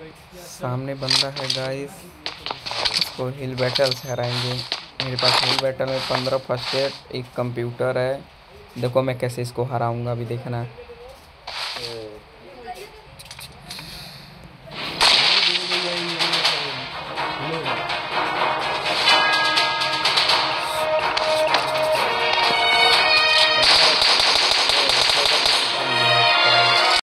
सामने बंदा है गाइस उसको हिल बैटल से हराएँगे मेरे पास हिल बैटल में पंद्रह फ़र्स्ट एड एक कंप्यूटर है। देखो मैं कैसे इसको हराऊँगा, अभी देखना।